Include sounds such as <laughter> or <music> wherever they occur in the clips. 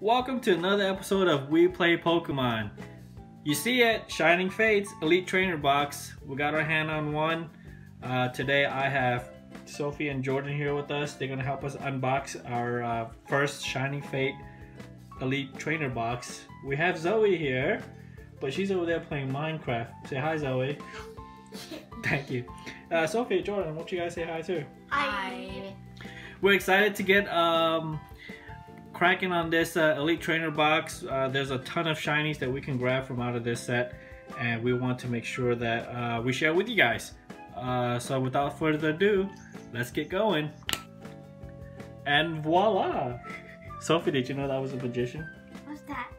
Welcome to another episode of We Play Pokemon. You see it, Shining Fates Elite Trainer Box. We got our hand on one. Uh, today I have Sophie and Jordan here with us. They're gonna help us unbox our uh, first Shining Fate Elite Trainer Box. We have Zoe here, but she's over there playing Minecraft. Say hi, Zoe. <laughs> Thank you. Uh, Sophie, Jordan, won't you guys say hi too? Hi. We're excited to get um, cracking on this uh, Elite Trainer box. Uh, there's a ton of shinies that we can grab from out of this set, and we want to make sure that uh, we share with you guys. Uh, so without further ado, let's get going. And voila! <laughs> Sophie, did you know that was a magician? What's that?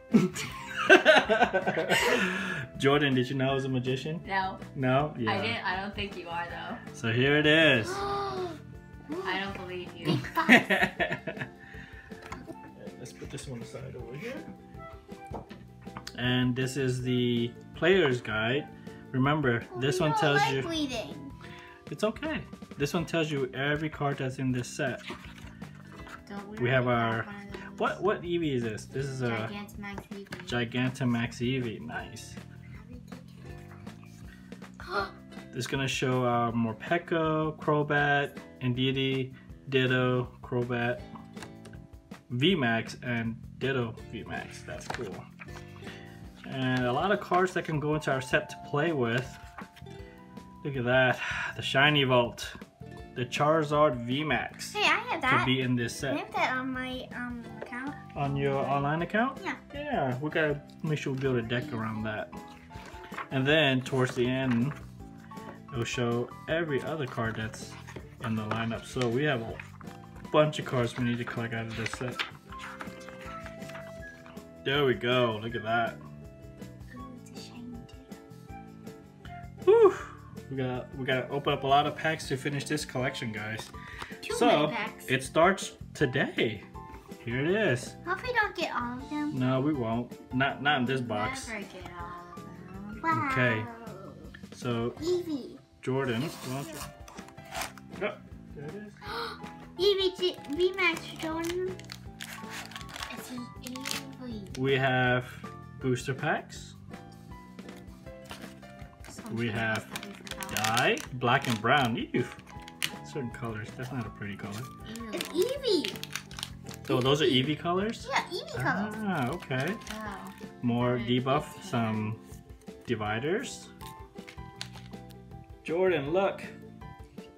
<laughs> Jordan, did you know I was a magician? No. No? Yeah. I didn't. I don't think you are though. So here it is. <gasps> I don't believe you. <laughs> Let's put this one aside over here. And this is the player's guide. Remember, this one tells you bleeding. it's okay. This one tells you every card that's in this set. Don't We have our- about one of those. What what Eevee is this? This is a Gigantamax Eevee. Gigantamax Eevee. Nice. <gasps> This is gonna show uh, Morpeko, Crobat, Indeedee, Ditto, Crobat, VMAX, and Ditto VMAX. That's cool. And a lot of cards that can go into our set to play with. Look at that. The Shiny Vault. The Charizard VMAX Hey, I have could that. be in this I have that on my um account. On your online account? Yeah. Yeah, we gotta make sure we build a deck around that. And then towards the end, it'll show every other card that's in the lineup. So we have a bunch of cards we need to collect out of this set. There we go, look at that. Ooh, it's a shiny. Whew. We got we gotta open up a lot of packs to finish this collection, guys. Too so many packs. it starts today. Here it is. Hope we don't get all of them. No, we won't. Not not in this box. Never get all of them. Wow. Okay. So Eevee. Jordan, why don't you? Oh, there it is. Eevee G- VMAX Jordan. It's an Eevee. We have booster packs. We have Dye, black and brown. Ew. Certain colors. That's not a pretty color. It's Eevee. So those are Eevee colors? Yeah, Eevee colors. Ah, okay. Wow. More debuff, some dividers. Jordan, look.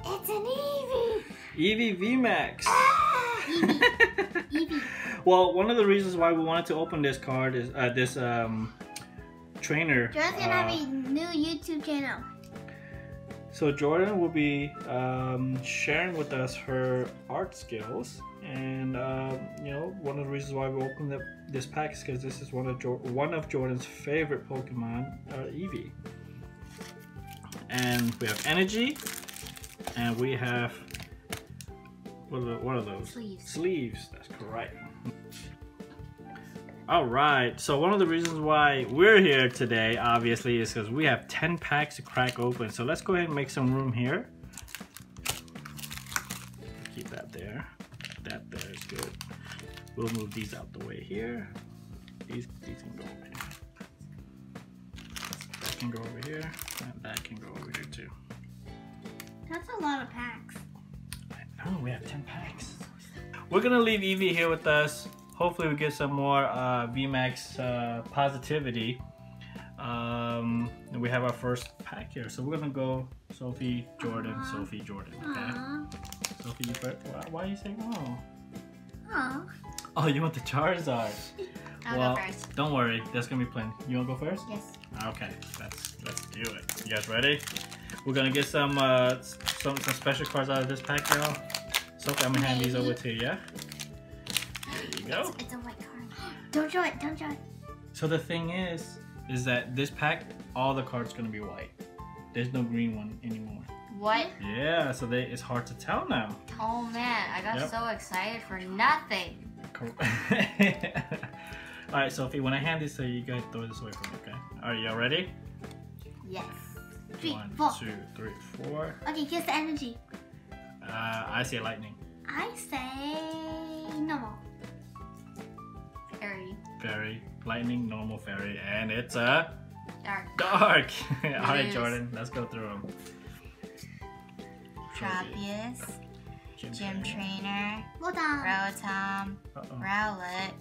It's an Eevee. Eevee VMAX. Ah, <laughs> Eevee. Eevee. well, one of the reasons why we wanted to open this card is uh, this um, trainer. Jordan's gonna uh, have a new YouTube channel. So Jordan will be um, sharing with us her art skills, and um, you know one of the reasons why we opened up this pack is because this is one of jo- one of Jordan's favorite Pokemon, uh, Eevee. And we have energy, and we have what are, the, what are those? Sleeves. Sleeves. That's correct. All right. So one of the reasons why we're here today, obviously, is because we have 10 packs to crack open. So let's go ahead and make some room here. Keep that there. That there is good. We'll move these out the way here. These these can go over here. That can go over here, and that can go over here too. That's a lot of packs. Oh, we have 10 packs. We're gonna leave Evie here with us. Hopefully we get some more uh, VMAX uh, positivity. Um, we have our first pack here. So we're gonna go Sophie, Jordan, Aw. Sophie, Jordan, okay? Aww. Sophie, you first. Why, why are you saying oh? Aww. Oh, you want the Charizard. I'll well, go first. don't worry, there's gonna be plenty. You wanna go first? Yes. Okay, let's let's do it. You guys ready? We're gonna get some uh, some some special cards out of this pack, y'all. Sophie, I'm gonna hand these over to you. Yeah. There you go. It's, it's a white card. Don't show it. Don't show it. So the thing is, is that this pack, all the cards gonna be white. There's no green one anymore. What? Yeah, so they it's hard to tell now. Oh man, I got Yep. so excited for nothing. Cool. <laughs> all right, Sophie. When I hand this to you, you guys throw this away from me, okay? All right, y'all ready? Yes. Three, One, four. two, three, four. Okay, here's the energy. Uh, I say lightning. I say normal. Fairy. Fairy. lightning, normal, fairy, and it's a Dark. dark. <laughs> All right. Jordan, let's go through them. Tropius. Gym Trainer. Hold on. Rotom. Uh-oh. Rowlet.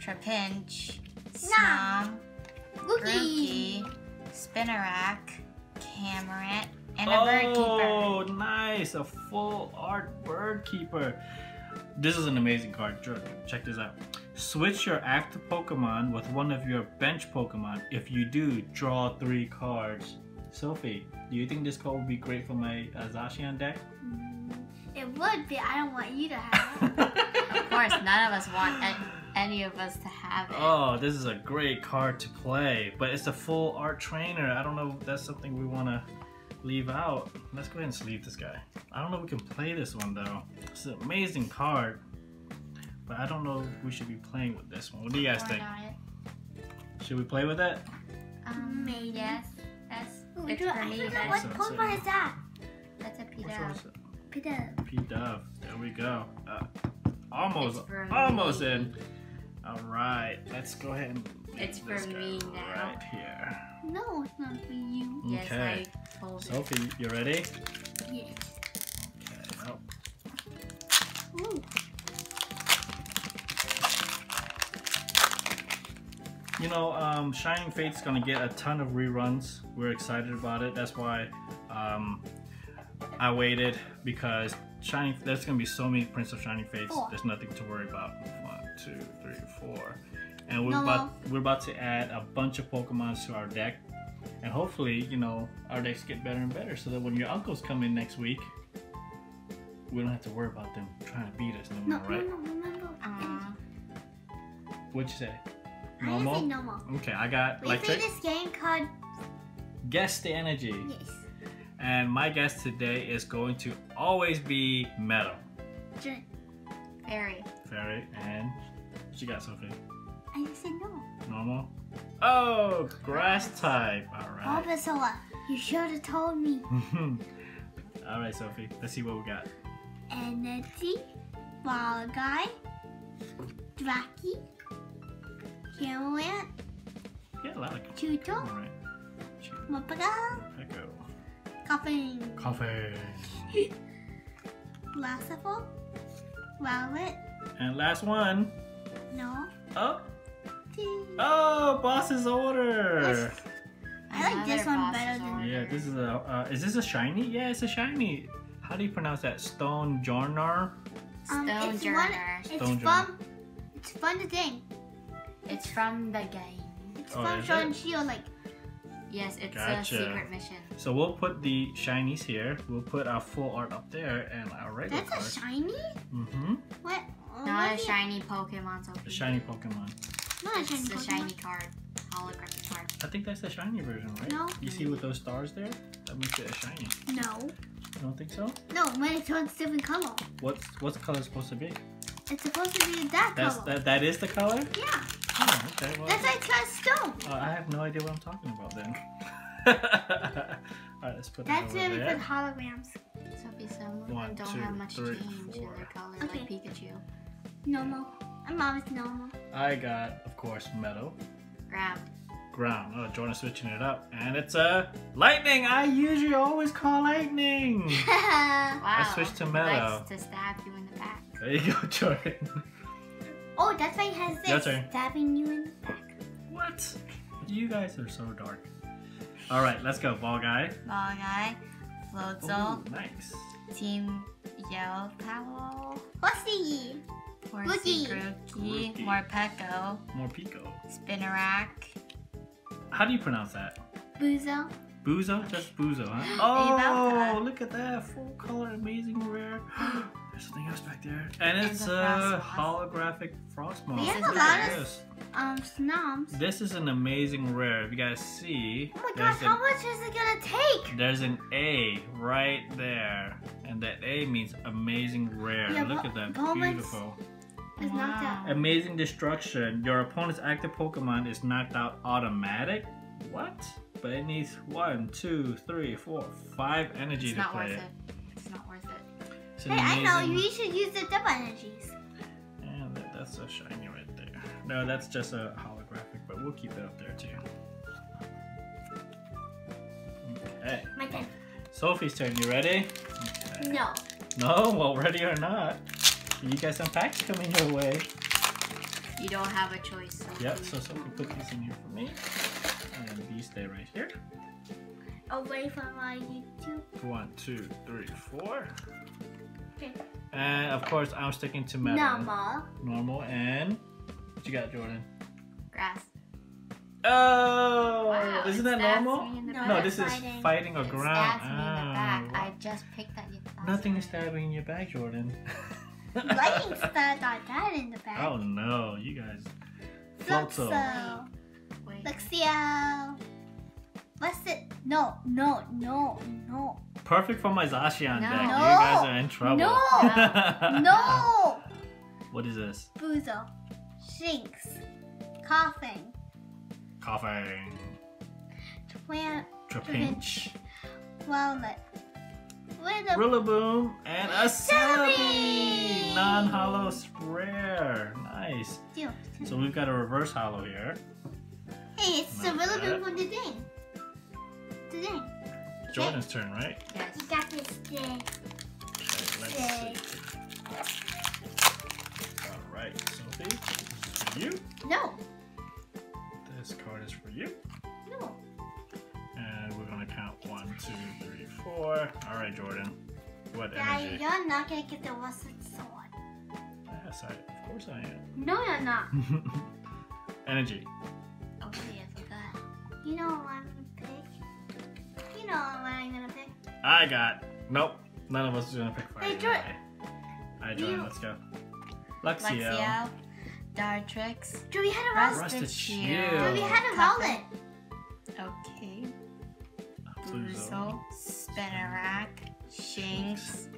Trapinch. Snom. Wookie. Grookey. Spinarak. Cameron. And a bird keeper. Oh, nice! A full art bird keeper. This is an amazing card. Check this out. Switch your active Pokemon with one of your bench Pokemon. If you do, draw three cards. Sophie, do you think this card would be great for my uh, Zacian deck? It would be. I don't want you to have it. <laughs> Of course, none of us want a- any of us to have it. Oh, this is a great card to play, but it's a full art trainer. I don't know if that's something we want to leave out. Let's go ahead and sleeve this guy. I don't know if we can play this one though. It's an amazing card, but I don't know if we should be playing with this one. What do you guys think? Should we play with it? Um, Maybe. Yes. That's Ooh, it's for me. what So- so- Pokemon is that? that's a Which Peter. one is it? Peter. P Dove. There we go. Uh, almost, almost me. in. All right, let's go ahead and. leave It's for this guy me now. Right here. No, it's not for you. Yes, Okay. I told it. Sophie, you ready? Yes. Okay. Oh, Ooh. You know, um, Shining Fate's gonna get a ton of reruns. We're excited about it. That's why um, I waited because Shining. There's gonna be so many Prince of Shining Fates. Four. There's nothing to worry about. One, two, three, four, and we're No, about we're about to add a bunch of Pokemons to our deck, and hopefully, you know, our decks get better and better, so that when your uncles come in next week, we don't have to worry about them trying to beat us no No, more, right? no, no, remember. Aw. What'd you say? I didn't say Normal. normal. Okay, I got We play this game called Guess the energy. yes. And my guess today is going to always be metal. J- Fairy. Fairy and she got, Sophie? I just said no. Normal. Oh, grass type. All right. Bulbasaur. You should have told me. <laughs> All right, Sophie. Let's see what we got. Energy, Ball Guy, Draki, Cameron, Yeah, a lot <laughs> of. Chuto, All right. Mapaga, Echo. Koffing, Rowlet, And last one. no, Oh, T. oh, boss's order. I like this one better than- order. Yeah, this is a. Uh, is this a shiny? Yeah, it's a shiny. How do you pronounce that? Stone Jornar? Um, Stone it's one, Journer. it's Stone from, it's fun to think. It's from the game. It's Oh, from is Sword it? Shield, like, Yes, it's Gotcha. a secret mission. So we'll put the shinies here. We'll put our full art up there and our regular that's a shiny? Mm-hmm. What? Not a what is it? shiny Pokemon, Sophie. The shiny Pokemon. Not a shiny It's a Pokemon. shiny card. Holographic card. I think that's the shiny version, right? No. You see with those stars there? That makes it a shiny. No. You don't think so? No, when it turns different color. What's what's the color supposed to be? It's supposed to be that That's color. that that is the color? Yeah. Oh, okay. Well, That's why it's stone. uh, I have no idea what I'm talking about then. <laughs> Alright, let's put That's where we put holograms. Sophie, some of One, them don't two, have much three, change in four. their color, Okay. like Pikachu. Normal. I'm always normal. I got, of course, metal. Grab. Ground. Oh, Jordan's switching it up. And it's a uh, lightning! I usually always call lightning! <laughs> Wow. switched to he metal. likes to stab you in the back. There you go, <laughs> Jordan. Oh, that's why he has Your this. turn. Stabbing you in the back. What? You guys are so dark. Alright, let's go, ball guy. Ball guy. Floatzel. Ooh, nice. Team Yellow Powell. Pussy. Horsey Grookey. Grookey. Grookey. Morpeko. More Pico. Spinarak. How do you pronounce that? Buzo. Buzo? Just Buzo, huh? <gasps> Oh, look at that. Full color, amazing rare. <gasps> <gasps> There's something else back there. And And it's the a Frosmoth. holographic Frosmoth. We have a lot of- this. Um, snobs. This is an amazing rare. If you guys see, Oh my there's, gosh, how much is it gonna take? there's an A right there. And that A means amazing rare. Yeah, Look at that. Bowman's- Beautiful. It's knocked out. Amazing destruction. Your opponent's active Pokemon is knocked out automatic. What? But it needs one, two, three, four, five energy It's to not play worth it. An Hey, I know, amazing- you should use the double energies. Yeah, that, that's a shiny right there. No, that's just a holographic. But we'll keep it up there too. Okay. My turn. Sophie's turn. You ready? Okay. No. No, well, ready or not, you got some packs coming your way. You don't have a choice. So Yep, so Sophie put these in here for me. And these stay right here. Away from my YouTube. One, two, three, four. Okay. And of course, I'm sticking to metal. Normal. Normal and what you got, Jordan? Grass. Oh, Wow, isn't that normal? me in the No, No, back. this is Fighting. fighting or It ground. stabs me in the ah, back. I just picked at you. last Nothing is stabbing in your back, Jordan. Lightning stud like that in the back. oh no, you guys. Floatzel. Fluxo. Wait. Luxio. What's it? No, no, no, no. Perfect for my Zacian No. deck. You guys are in trouble. No. <laughs> No! What is this? Boozle. Shinx. Koffing. Koffing. Twin. Trapinch. Wallet. With a Rillaboom and a Celebi! Non-holo rare. Nice. So we've got a reverse holo here. Hey, it's bad. relevant for the. Thing. Jordan's turn, right? Yes. You got this thing. Okay, let's Yay. see. Alright, Sophie, this is for you. No. This card is for you. No. And we're gonna count one, two, three, four. Alright, Jordan. What Daddy, energy? you're not gonna get the rusted sword. Yes, I, of course I am. No, you're not. <laughs> energy. Okay, I forgot. You know what I'm gonna pick. You know what I'm gonna pick. I got. Nope. None of us are gonna pick fire. Hey, Jordan. Alright, Jordan, You- let's go. Luxio. Lexio. Dartrix. Do we had a Rusted wallet? Rusted Shield. Shield. Do we had a wallet? Okay. Pluto. Buzo. Spinarak. Shinx.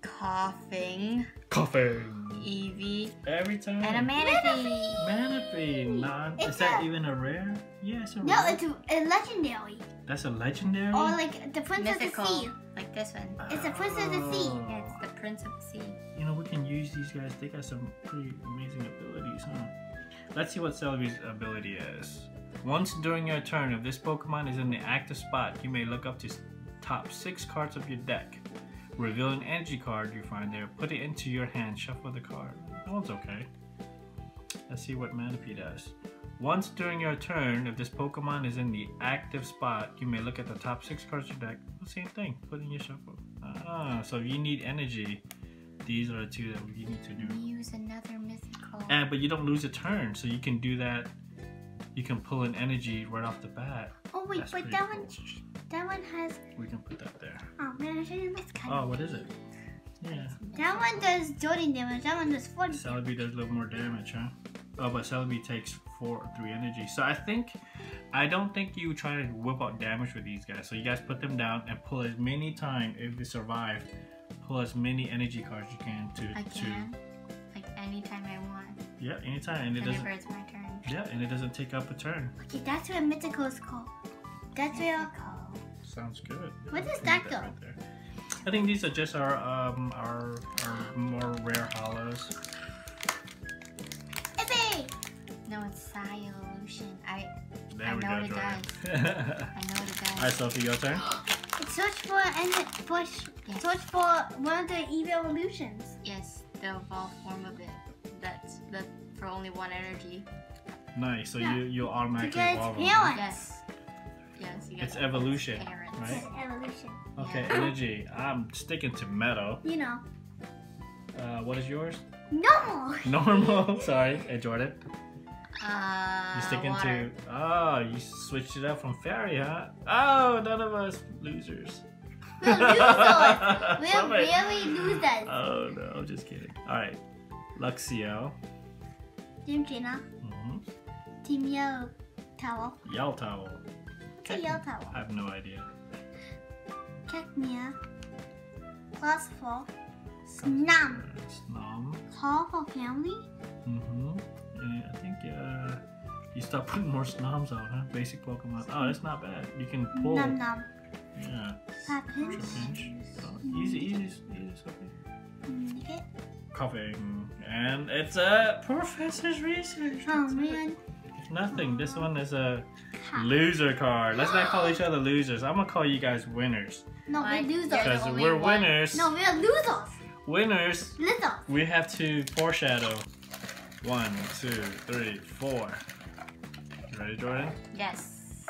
Koffing. Koffing. Eevee. Every time. And a Manaphy. Manaphy. Non. It's Is that a- even a rare? Yeah, it's a No, rare. it's a, a legendary. That's a legendary. Or like the Princess of the Sea. Like this one. It's a Princess of the Sea. Oh. Yeah, it's the Prince of the Sea. You know, we can use these guys. They got some pretty amazing abilities, huh? Let's see what Celebi's ability is. Once during your turn, if this Pokemon is in the active spot, you may look up to top six cards of your deck. Reveal an energy card you find there, put it into your hand, shuffle the card. That one's okay. Let's see what Manaphy does. Once during your turn, if this Pokemon is in the active spot, you may look at the top six cards of your deck. The same thing, put in your shuffle. Ah, so if you need energy, these are the two that you need to do. Use another mythical. And but you don't lose a turn, so you can do that. You can pull an energy right off the bat. Oh wait, That's but that cool. one, that one has. We can put that there. Oh man, I should have missed kind Oh, what is it? Yeah, That one does Jordan damage. That one does 40. Celebi does a little more damage, huh? Oh, but Celebi takes four, three energy. So I think, I don't think you try to whip out damage with these guys. So you guys put them down and pull as many time if they survive. Pull as many energy cards you can to I to can. Like anytime I want. Yeah anytime and it Whenever doesn't it's my turn. yeah and it doesn't take up a turn. Okay, that's where mythical is called. That's where. Sounds good. What does that go? right there. I think these are just our um our our more rare holos. Epic! No, it's Psy Evolution. I There I we know go, what it Jordan. <laughs> I know what it does. Alright, Sophie, your turn. <gasps> Search for and for Yes. search for one of the evil evolutions. Yes, the evolved form of it. That's the for only one energy. Nice. So Yeah. you you automatically Because evolve. parents. Yes. Yes, you It's evolution, parents. right? It's evolution. Okay, Yeah. energy. I'm sticking to metal. You know. Uh, what is yours? No! <laughs> Normal. Sorry, hey Jordan. Uh, You sticking water. to? Oh, you switched it up from fairy, huh? Oh, none of us losers. We're losers! <laughs> We're really losers. Oh no, I'm just kidding. All right, Luxio. Team Gina. Mm-hmm. Team Yellow Towel. Yell Towel. A Yellow Towel. I have no idea. Cacnea. Glassful. Snum. Snom. Call for family. Mm-hmm. I think uh, you start putting more snoms out, huh? Basic Pokemon. Oh, that's not bad. You can pull. Num num. Yeah. Papins. Trapinch. Oh, easy, easy, easy, Sophie. Communicate. Koffing. And it's a professor's research. Oh man. nothing. This one is a loser card. Let's not call each <gasps> other losers. I'm gonna call you guys winners. No, Why? we're losers. Because we're winners. No, we're losers. Winners. Losers. We have to foreshadow. One, two, three, four. You ready, Jordan? Yes.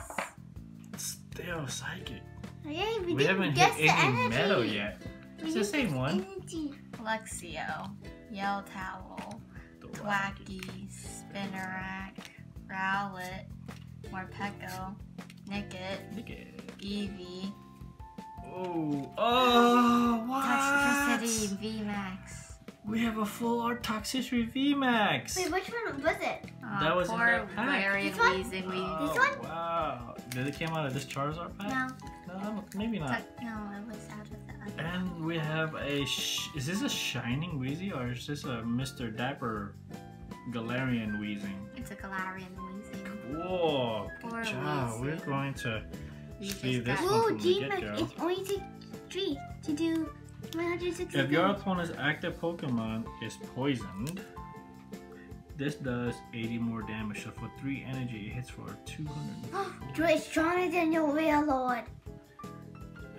Still psychic. Okay, we, We, didn't haven't guess hit the any energy. metal yet. We It's the same one. Energy. Luxio, Yell Towel, Thwackey, Spinarak, Rowlet, Morpeko, Nickit, Look at Eevee, Oh, oh, what? Toxicity, VMAX. We have a full art toxicity VMAX. Wait, which one was it? Oh, That was in poor that pack. Larry This one? We Oh, This one? Wow. Did it came out of this Charizard pack? No, No, I don't- maybe not. no, it was out of the other. And we have a. Sh- is this a Shining Wheezy or is this a Mr. Dapper Galarian Weezing? It's a Galarian Weezing. Whoa, Poor good job. We're going to We see this got- one Ooh, from the G-Max, get-go. it only takes three to do 160. If your opponent's active Pokemon is poisoned, this does 80 more damage. So for 3 energy, it hits for 200. <gasps> Joy is stronger than your real lord.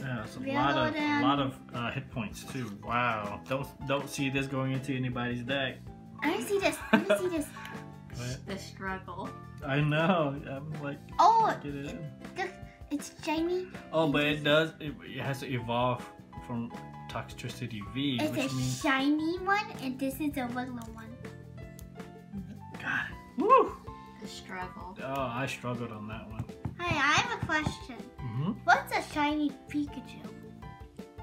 Yeah, it's a lot of then. lot of uh, hit points too. Wow. Don't don't see this going into anybody's deck. I want to see this. I want to see this. <laughs> But The struggle. I know. I'm like Oh, get it in. it's shiny. Oh, but it does. It, it has to evolve from Toxtricity V, It's which a means shiny one, and this is a regular one. God. Woo! The struggle. Oh, I struggled on that one. Hey, I have a question. hmm What's a shiny Pikachu?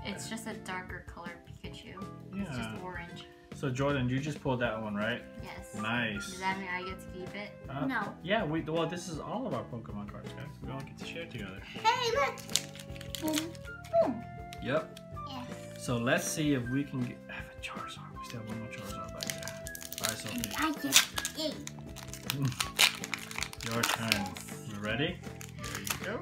It's just a darker colored Pikachu. It's just orange. So Jordan, you just pulled that one, right? Yes. Nice. Does that mean I get to keep it? Uh, No. Yeah, we well this is all of our Pokemon cards, guys. We all get to share together. Hey, look. Boom, boom. Yep. Yes. So let's see if we can get have a Charizard. We still have one more Charizard back there. Alright, Sophie. I get eight. Your turn. You ready? There you go.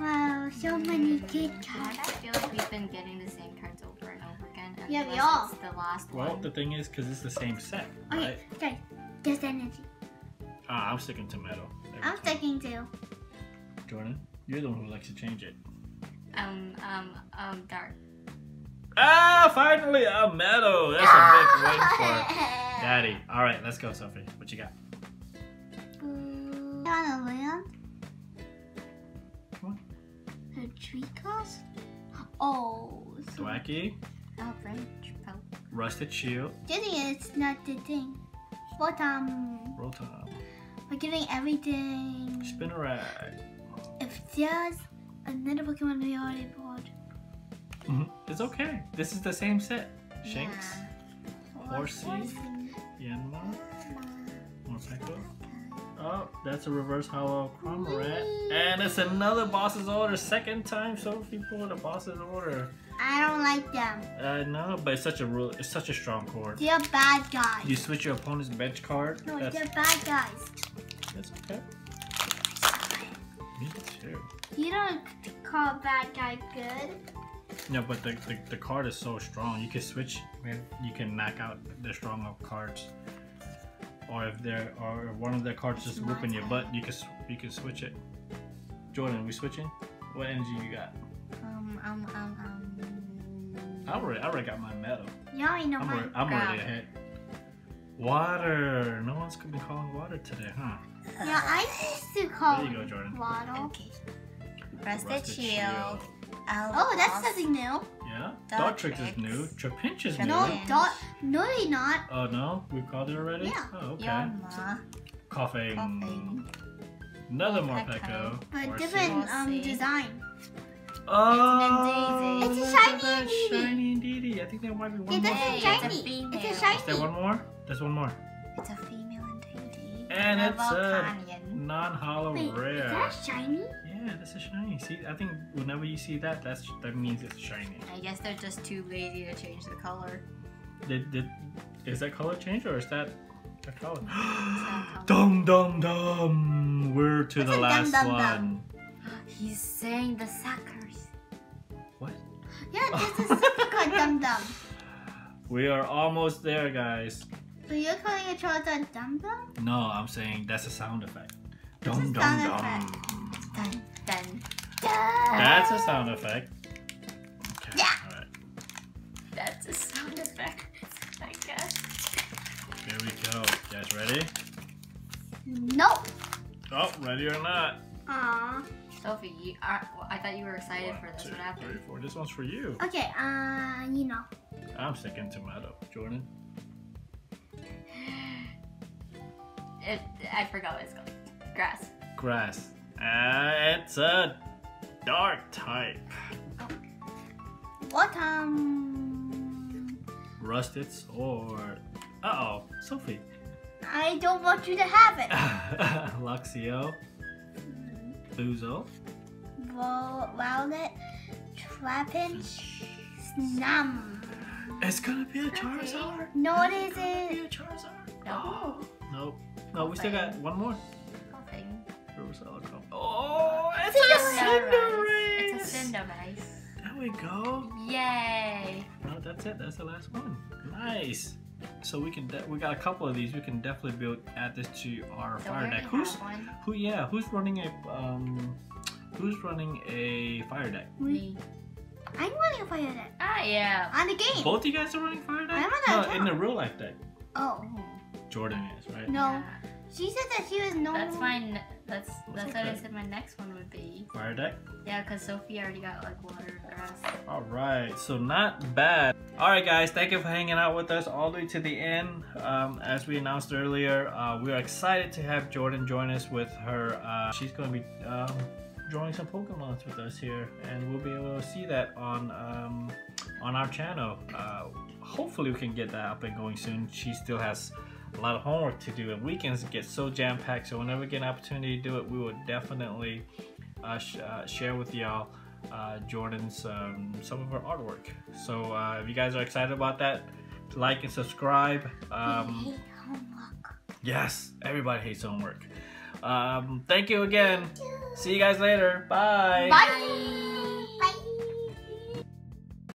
Wow, so many Kit I feel like we've been getting the same cards over and over again. Yeah, we all. are. It's the last Well, one. the thing is, because it's the same set, right? Okay, okay. Just energy. Ah, I'm sticking to metal. I'm time. sticking to. Jordan, you're the one who likes to change it. Um, um, um, dark. Ah, finally a metal. That's a big win for <laughs> Daddy. All right, let's go, Sophie. What you got? Land? What? A tree? Oh, so Thwackey, Oh, French poke. Rusted Shield, getting it's not the thing. Um, Rotom, we're getting everything. Spinarak. If there's another Pokemon we already bought. Mhm. It's okay. This is the same set. Shanks, Horsey, Yanma, Morpeko. Oh, that's a reverse holo Cramorant. Mm-hmm. And it's another boss's order. Second time Sophie pulled a boss's order. I don't like them. I know, but it's such a real, it's such a strong card. They're bad guys. You switch your opponent's bench card. no, That's, they're bad guys. that's okay. Me too. You don't call a bad guy good. No, but the, the, the card is so strong. You can switch. You can knock out the strong up cards. Or if they're or if one of their cards just whooping your butt, you can you can switch it. Jordan, we switching? What energy you got? Um, um, um, um. I already I already got my medal. You already know I'm mine. already, I'm already Grab. ahead. Water. No one's been calling water today, huh? Yeah, I used to call There you go, Jordan. Waddle. Okay. Rusted, Rusted Shield. Oh, that's something new. Yeah. Dark Dartrix is new. Trapinch is Trapinch. new. No, Orange. don't. No, they're not. Oh no, we've called it already. Yeah. Oh okay. Yama. Koffing. Koffing. Another Morpeko. Morpeko. But Horsey. different um design. Oh, It's a shiny at that Indeedee. Shiny Indeedee. I think there might be one It more. doesn't shiny. it's a female. It's a Is shiny. there one more? There's one more. It's a female Indeedee. And a it's a Volcanion. non-holo Wait, rare. is that shiny? Yeah, that's a shiny. See, I think whenever you see that, that's that means it's shiny. I guess they're just too lazy to change the color. Did, did is that color change or is that the color? <gasps> color. dum dum dum. We're to What's the last dum dum one. dum? He's saying the suckers. What? Yeah, this is called Dum Dum. We are almost there, guys. So you're calling a Charizard Dum Dum? No, I'm saying that's a sound effect. A Dum dum dum. Effect. Dun, dun. That's a sound effect. Okay. Yeah. All right. That's a sound effect, I guess. Here we go. You guys ready? Nope. Oh, ready or not? Aww. Sophie, you are, well, I thought you were excited One, for this. two, What happened? three, four. This one's for you. Okay, uh, you know. I'm sticking tomato. Jordan. It, I forgot what it's called. Grass. Grass. Uh, it's a dark type. What, um... Rusted sword. Uh oh, Sophie. I don't want you to have it. <laughs> Luxio. Luzo. Vo- Violet, Trapinch, Snum. It's gonna be a Charizard. No, it It's gonna be isn't. a Charizard. No. Nope. No, we still got one more. Nothing. Rosella come. Oh, it's Cinderace. a It's a Cinderace. Cinderace. There we go. Yay. No, that's it. That's the last one. Nice. So we can de- we got a couple of these. We can definitely build add this to our So fire deck. Who's one. who? Yeah, who's running a um, who's running a fire deck? Me. I'm running a fire deck. Ah, yeah. On the game. Both you guys are running fire deck. I'm on that no, in the real life deck. Oh, Jordan is right. no. Yeah. She said that she was no. That's fine. That's that's what I said my next one would be. Fire deck. Yeah, because Sophie already got like water grass. All right, so not bad. All right, guys, thank you for hanging out with us all the way to the end. Um, as we announced earlier, uh, we are excited to have Jordan join us with her. Uh, she's going to be um, drawing some Pokemons with us here, and we'll be able to see that on um, on our channel. Uh, hopefully, we can get that up and going soon. She still has a lot of homework to do, and weekends get so jam packed. So whenever we get an opportunity to do it, we will definitely uh, sh- uh, share with y'all uh, Jordan's um, some of her artwork. So uh, if you guys are excited about that, like and subscribe. Um, yes, everybody hates homework. Um, thank you again. See you guys later. Bye. Bye.